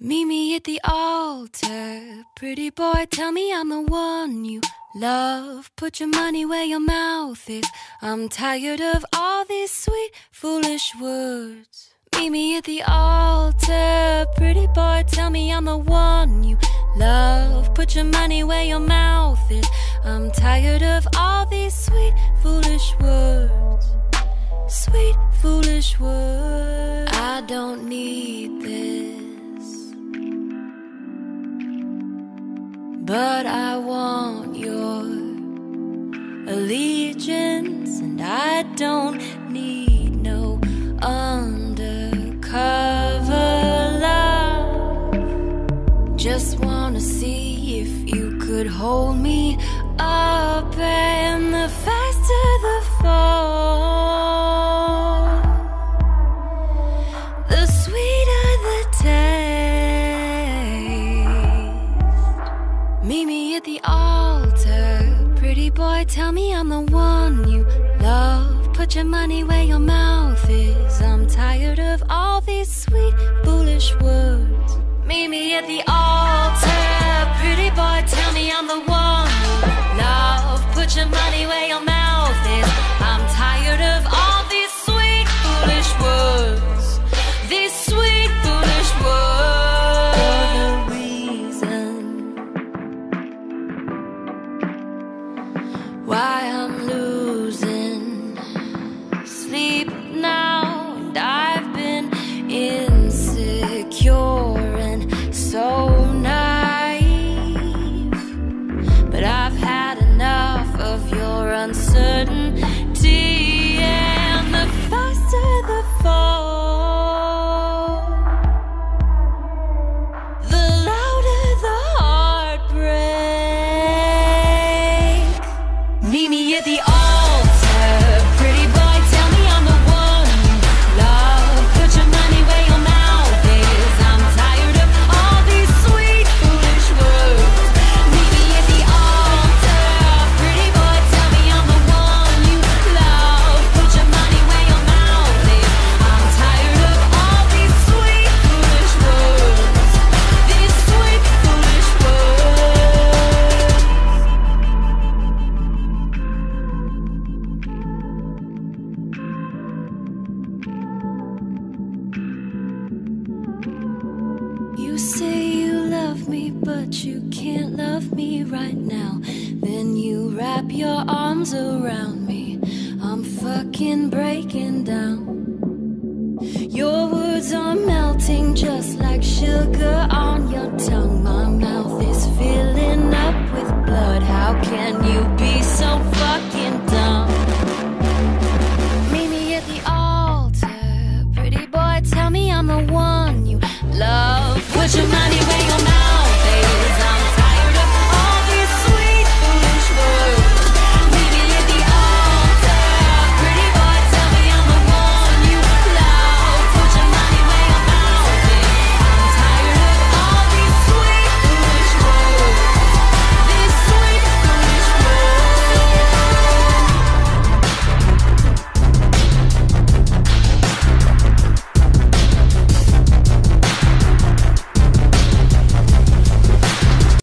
Meet me at the altar. Pretty boy, tell me I'm the one you love. Put your money where your mouth is. I'm tired of all these sweet, foolish words. Meet me at the altar. Pretty boy, tell me I'm the one you love. Put your money where your mouth is. I'm tired of all these sweet, foolish words. Sweet, foolish words. I don't need this. But I want your allegiance, and I don't need no undercover love. Just wanna see if you could hold me up, and the faster the fall, the sweeter altar. Pretty boy, tell me I'm the one you love. Put your money where your mouth is. I'm tired of all these sweet, foolish words. Meet me at the altar. Pretty boy, tell me I'm the one you love. Put your money where your mouth now, say you love me, but you can't love me right now. Then you wrap your arms around me. I'm fucking breaking down. Your words are melting just like sugar on your tongue. My mouth Your money where your mouth